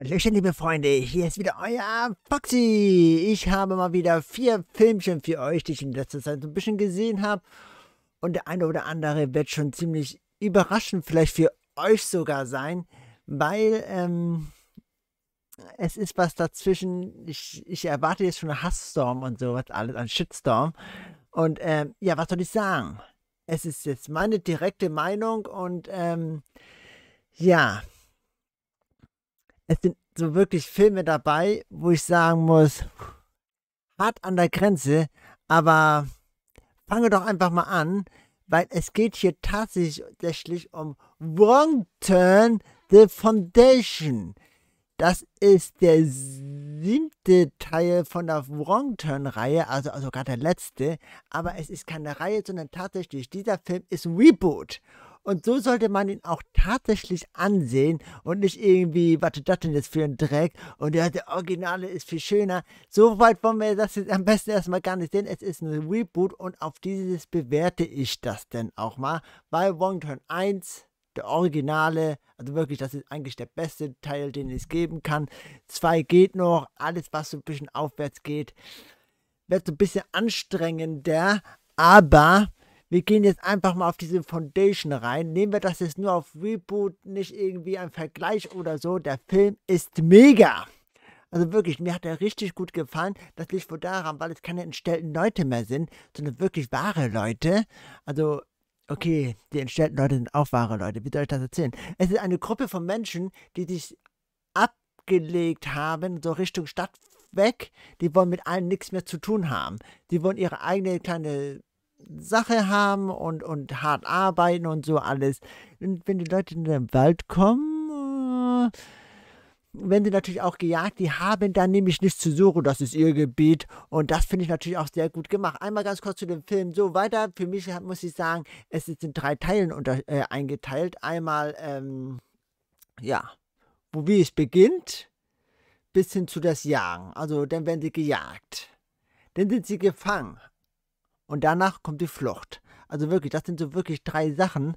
Hallöchen, liebe Freunde, hier ist wieder euer Foxy. Ich habe mal wieder vier Filmchen für euch, die ich in letzter Zeit so ein bisschen gesehen habe. Und der eine oder andere wird schon ziemlich überraschend, vielleicht für euch sogar sein, weil ähm, es ist was dazwischen. Ich, ich erwarte jetzt schon einen Hassstorm und sowas, alles, ein Shitstorm. Und ähm, ja, was soll ich sagen? Es ist jetzt meine direkte Meinung und ähm, ja es sind so wirklich Filme dabei, wo ich sagen muss, hart an der Grenze, aber fange doch einfach mal an, weil es geht hier tatsächlich um Wrong Turn The Foundation. Das ist der siebte Teil von der Wrong Turn-Reihe, also sogar der letzte. Aber es ist keine Reihe, sondern tatsächlich, dieser Film ist ein Reboot. Und so sollte man ihn auch tatsächlich ansehen und nicht irgendwie, was ist das denn jetzt für ein Dreck? Und ja, der Originale ist viel schöner. So weit wollen wir das jetzt am besten erstmal gar nicht sehen. Es ist ein Reboot und auf dieses bewerte ich das denn auch mal. Bei Wong Turn 1 der Originale, also wirklich, das ist eigentlich der beste Teil, den es geben kann. 2 geht noch, alles was so ein bisschen aufwärts geht, wird so ein bisschen anstrengender, aber wir gehen jetzt einfach mal auf diese Foundation rein. Nehmen wir das jetzt nur auf Reboot, nicht irgendwie ein Vergleich oder so. Der Film ist mega. Also wirklich, mir hat er richtig gut gefallen. Das liegt wohl daran, weil es keine entstellten Leute mehr sind, sondern wirklich wahre Leute. Also, okay, die entstellten Leute sind auch wahre Leute. Wie soll ich das erzählen? Es ist eine Gruppe von Menschen, die sich abgelegt haben, so Richtung Stadt weg. Die wollen mit allen nichts mehr zu tun haben. Die wollen ihre eigene kleine Sache haben und, und hart arbeiten und so alles. Und wenn die Leute in den Wald kommen, äh, werden sie natürlich auch gejagt. Die haben dann nämlich nichts zu suchen, das ist ihr Gebiet. Und das finde ich natürlich auch sehr gut gemacht. Einmal ganz kurz zu dem Film. So weiter. Für mich muss ich sagen, es ist in drei Teilen unter, äh, eingeteilt. Einmal, ähm, ja, wo wie es beginnt, bis hin zu das Jagen. Also dann werden sie gejagt. Dann sind sie gefangen und danach kommt die Flucht. Also wirklich, das sind so wirklich drei Sachen.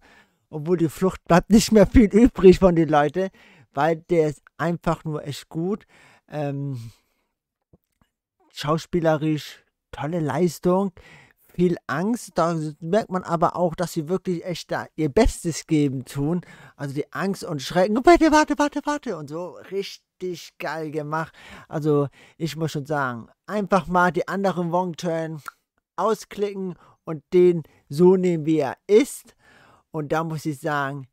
Obwohl die Flucht bleibt nicht mehr viel übrig von den Leuten, weil der ist einfach nur echt gut. Ähm, schauspielerisch, tolle Leistung, viel Angst. Da merkt man aber auch, dass sie wirklich echt da ihr Bestes geben tun. Also die Angst und Schrecken. Bitte, warte, warte, warte. Und so richtig geil gemacht. Also ich muss schon sagen, einfach mal die anderen Wong Turn ausklicken und den so nehmen, wie er ist. Und da muss ich sagen,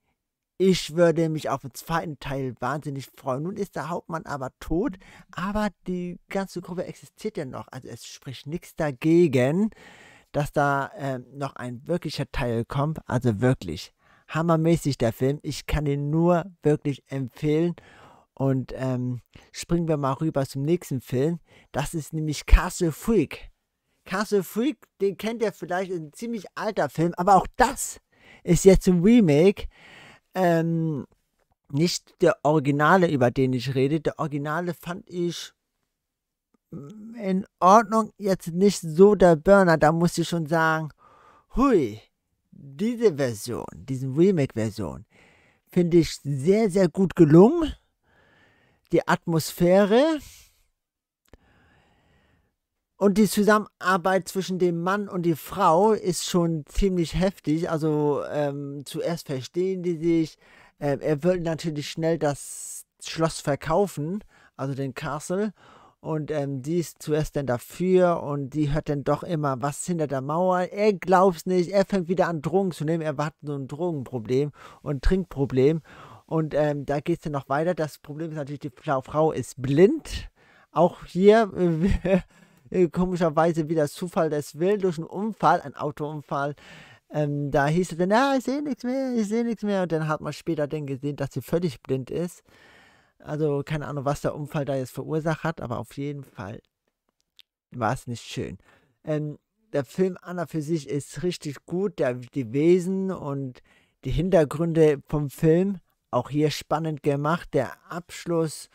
ich würde mich auf den zweiten Teil wahnsinnig freuen. Nun ist der Hauptmann aber tot, aber die ganze Gruppe existiert ja noch. Also es spricht nichts dagegen, dass da äh, noch ein wirklicher Teil kommt. Also wirklich hammermäßig der Film. Ich kann ihn nur wirklich empfehlen. Und ähm, springen wir mal rüber zum nächsten Film. Das ist nämlich Castle Freak. Castle Freak, den kennt ihr vielleicht, ist ein ziemlich alter Film, aber auch das ist jetzt ein Remake. Ähm, nicht der Originale, über den ich rede. Der Originale fand ich mm, in Ordnung, jetzt nicht so der Burner. Da muss ich schon sagen, hui, diese Version, diese Remake-Version, finde ich sehr, sehr gut gelungen. Die Atmosphäre, und die Zusammenarbeit zwischen dem Mann und die Frau ist schon ziemlich heftig. Also ähm, zuerst verstehen die sich. Äh, er will natürlich schnell das Schloss verkaufen, also den Castle. Und ähm, die ist zuerst dann dafür und die hört dann doch immer was hinter der Mauer. Er glaubt's nicht. Er fängt wieder an, Drogen zu nehmen. Er hat so ein Drogenproblem und Trinkproblem. Und ähm, da geht es dann noch weiter. Das Problem ist natürlich, die Frau ist blind. Auch hier äh, komischerweise wie das Zufall des will, durch einen Unfall, einen Autounfall. Ähm, da hieß es dann, ja, ich sehe nichts mehr, ich sehe nichts mehr. Und dann hat man später dann gesehen, dass sie völlig blind ist. Also keine Ahnung, was der Unfall da jetzt verursacht hat, aber auf jeden Fall war es nicht schön. Ähm, der Film Anna für sich ist richtig gut, der, die Wesen und die Hintergründe vom Film, auch hier spannend gemacht. Der Abschluss,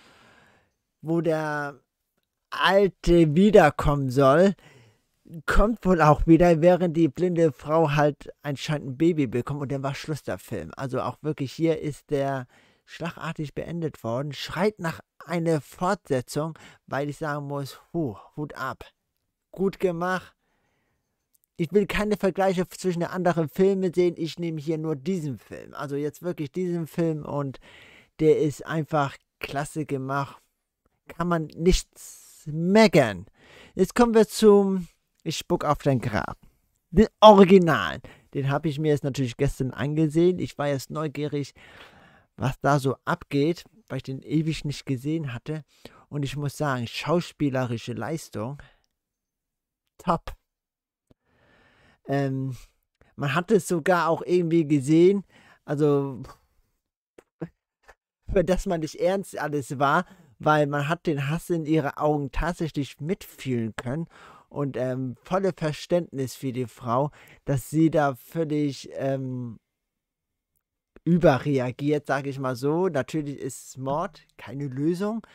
wo der Alte wiederkommen soll, kommt wohl auch wieder, während die blinde Frau halt anscheinend ein Baby bekommt und dann war Schluss der Film. Also auch wirklich hier ist der schlagartig beendet worden, schreit nach einer Fortsetzung, weil ich sagen muss, huh, Hut ab. Gut gemacht. Ich will keine Vergleiche zwischen den anderen Filmen sehen, ich nehme hier nur diesen Film. Also jetzt wirklich diesen Film und der ist einfach klasse gemacht. Kann man nichts meckern. Jetzt kommen wir zum Ich spuck auf dein Grab. Den Original. Den habe ich mir jetzt natürlich gestern angesehen. Ich war jetzt neugierig, was da so abgeht, weil ich den ewig nicht gesehen hatte. Und ich muss sagen, schauspielerische Leistung, top. Ähm, man hat es sogar auch irgendwie gesehen, also dass man nicht ernst alles war, weil man hat den Hass in ihre Augen tatsächlich mitfühlen können und ähm, volle Verständnis für die Frau, dass sie da völlig ähm, überreagiert, sage ich mal so. Natürlich ist Mord keine Lösung,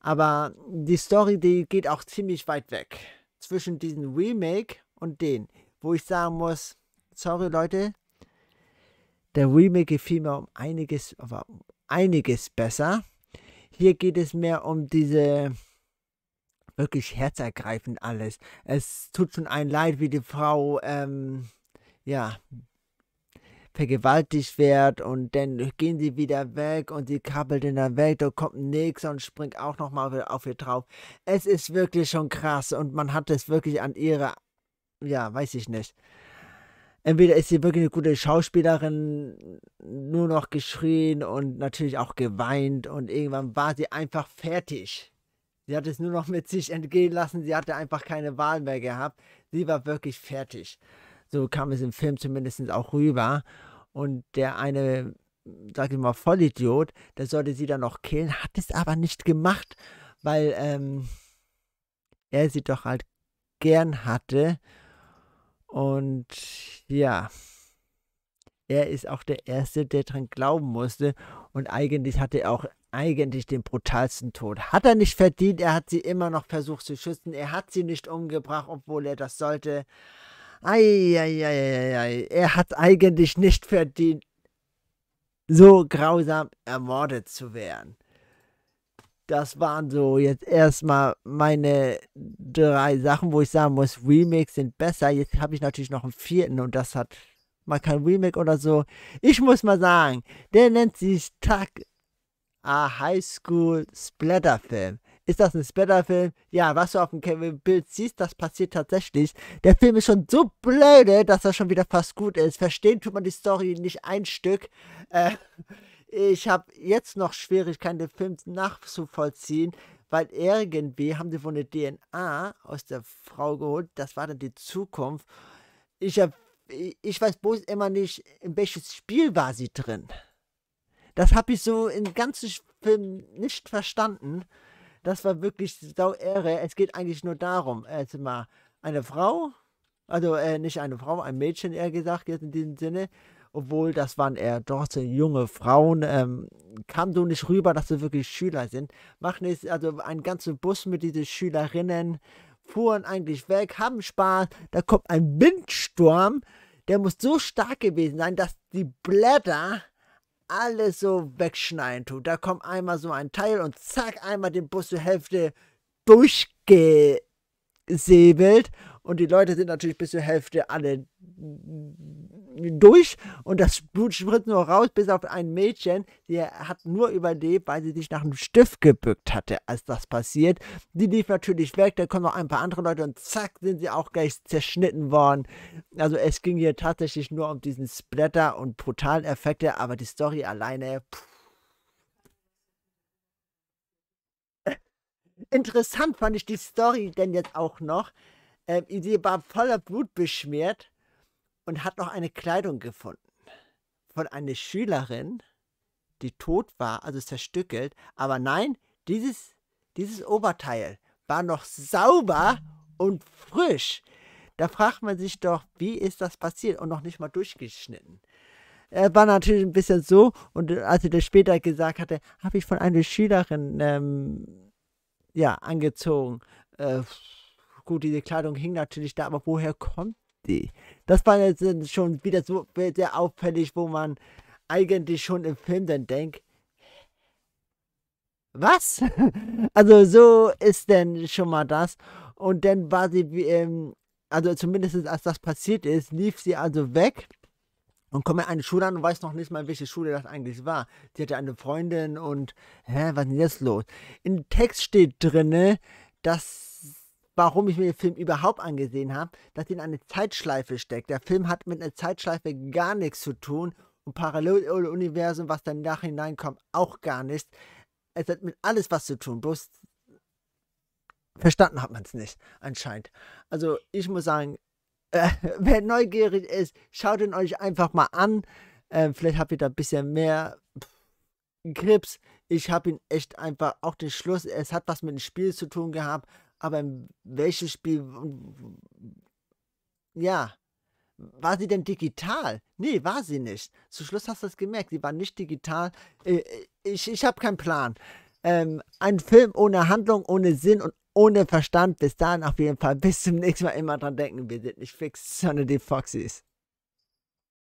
aber die Story, die geht auch ziemlich weit weg zwischen diesem Remake und den, wo ich sagen muss, sorry Leute, der Remake gefiel mir um einiges, aber um einiges besser. Hier geht es mehr um diese wirklich herzergreifend alles. Es tut schon ein leid, wie die Frau, ähm, ja, vergewaltigt wird und dann gehen sie wieder weg und sie krabbelt in der Welt, da kommt nix und springt auch nochmal auf ihr drauf. Es ist wirklich schon krass und man hat es wirklich an ihre, ja, weiß ich nicht. Entweder ist sie wirklich eine gute Schauspielerin, nur noch geschrien und natürlich auch geweint und irgendwann war sie einfach fertig. Sie hat es nur noch mit sich entgehen lassen, sie hatte einfach keine Wahl mehr gehabt. Sie war wirklich fertig. So kam es im Film zumindest auch rüber. Und der eine, sag ich mal, Vollidiot, der sollte sie dann noch killen, hat es aber nicht gemacht, weil ähm, er sie doch halt gern hatte. Und ja, er ist auch der Erste, der dran glauben musste. Und eigentlich hatte er auch eigentlich den brutalsten Tod. Hat er nicht verdient, er hat sie immer noch versucht zu schützen. Er hat sie nicht umgebracht, obwohl er das sollte. Eieieiei, er hat eigentlich nicht verdient, so grausam ermordet zu werden. Das waren so jetzt erstmal meine drei Sachen, wo ich sagen muss, Remakes sind besser. Jetzt habe ich natürlich noch einen vierten und das hat mal kein Remake oder so. Ich muss mal sagen, der nennt sich Tag a High School Splatterfilm. Ist das ein Splatter-Film? Ja, was du auf dem Bild siehst, das passiert tatsächlich. Der Film ist schon so blöde, dass er schon wieder fast gut ist. Verstehen tut man die Story nicht ein Stück. Äh, ich habe jetzt noch Schwierigkeiten, den Film nachzuvollziehen, weil irgendwie haben sie wohl eine DNA aus der Frau geholt. Das war dann die Zukunft. Ich, hab, ich weiß bloß immer nicht, in welches Spiel war sie drin. Das habe ich so im ganzen Film nicht verstanden. Das war wirklich sau Ehre. Es geht eigentlich nur darum, also mal eine Frau, also äh, nicht eine Frau, ein Mädchen eher gesagt, jetzt in diesem Sinne, obwohl das waren eher so junge Frauen, ähm, kam so nicht rüber, dass sie wirklich Schüler sind. Machen es also ein ganzer Bus mit diesen Schülerinnen, fuhren eigentlich weg, haben Spaß, da kommt ein Windsturm, der muss so stark gewesen sein, dass die Blätter alles so wegschneiden tut. Da kommt einmal so ein Teil und zack, einmal den Bus zur Hälfte durchgesäbelt. Und die Leute sind natürlich bis zur Hälfte alle durch und das Blut spritzt nur raus, bis auf ein Mädchen, die hat nur überlebt, weil sie sich nach einem Stift gebückt hatte, als das passiert. Die lief natürlich weg, da kommen noch ein paar andere Leute und zack, sind sie auch gleich zerschnitten worden. Also es ging hier tatsächlich nur um diesen Splatter und brutalen Effekte, aber die Story alleine. Pff. Interessant fand ich die Story denn jetzt auch noch. Ähm, die war voller Blut beschmiert und hat noch eine Kleidung gefunden von einer Schülerin, die tot war, also zerstückelt. Aber nein, dieses, dieses Oberteil war noch sauber und frisch. Da fragt man sich doch, wie ist das passiert und noch nicht mal durchgeschnitten. Er war natürlich ein bisschen so und als er das später gesagt hatte, habe ich von einer Schülerin ähm, ja angezogen. Äh, gut, diese Kleidung hing natürlich da, aber woher kommt die? Das war jetzt schon wieder so sehr auffällig, wo man eigentlich schon im Film dann denkt, was? also so ist denn schon mal das. Und dann war sie, ähm, also zumindest als das passiert ist, lief sie also weg und komme in eine Schule an und weiß noch nicht mal, welche Schule das eigentlich war. Sie hatte eine Freundin und, hä, was ist denn jetzt los? Im Text steht drinne, dass, warum ich mir den Film überhaupt angesehen habe, dass in eine Zeitschleife steckt. Der Film hat mit einer Zeitschleife gar nichts zu tun und Paralleluniversum, was dann nachhinein kommt, auch gar nichts. Es hat mit alles was zu tun, bloß verstanden hat man es nicht, anscheinend. Also ich muss sagen, äh, wer neugierig ist, schaut ihn euch einfach mal an. Äh, vielleicht habt ihr da ein bisschen mehr Grips. Ich habe ihn echt einfach, auch den Schluss, es hat was mit dem Spiel zu tun gehabt, aber welches Spiel, ja, war sie denn digital? Nee, war sie nicht. Zum Schluss hast du es gemerkt, sie war nicht digital. Äh, ich ich habe keinen Plan. Ähm, ein Film ohne Handlung, ohne Sinn und ohne Verstand. Bis dahin auf jeden Fall. Bis zum nächsten Mal immer dran denken. Wir sind nicht fix, sondern die Foxys.